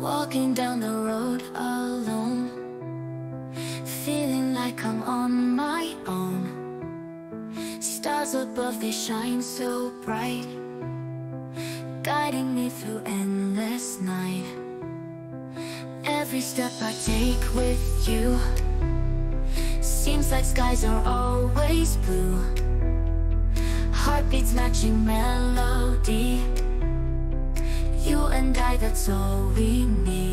Walking down the road alone. Feeling like I'm on my own. Stars above, they shine so bright. Guiding me through endless night. Every step I take with you. Seems like skies are always blue. Heartbeats matching melody that's all we need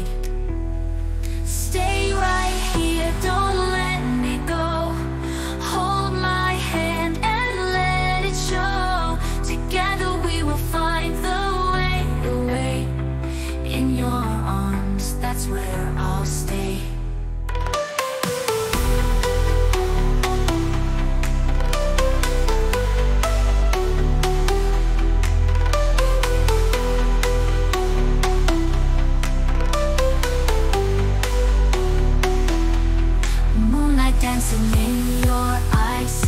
dancing in your eyes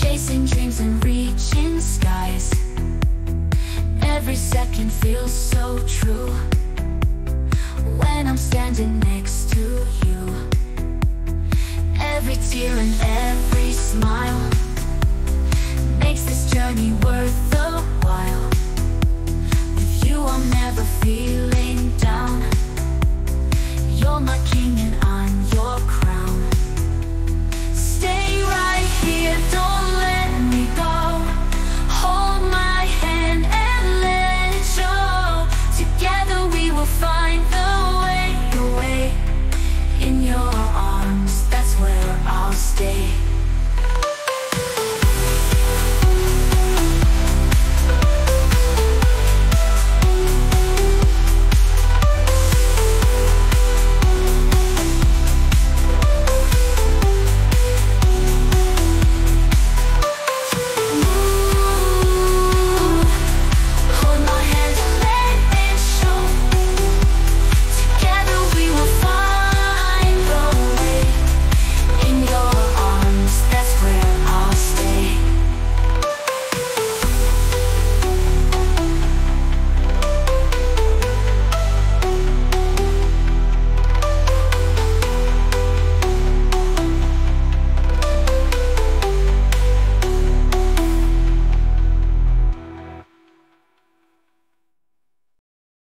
Chasing dreams and reaching skies. Every second feels so true When I'm standing next to you. Every tear and every smile in your arms, that's where I'll stay.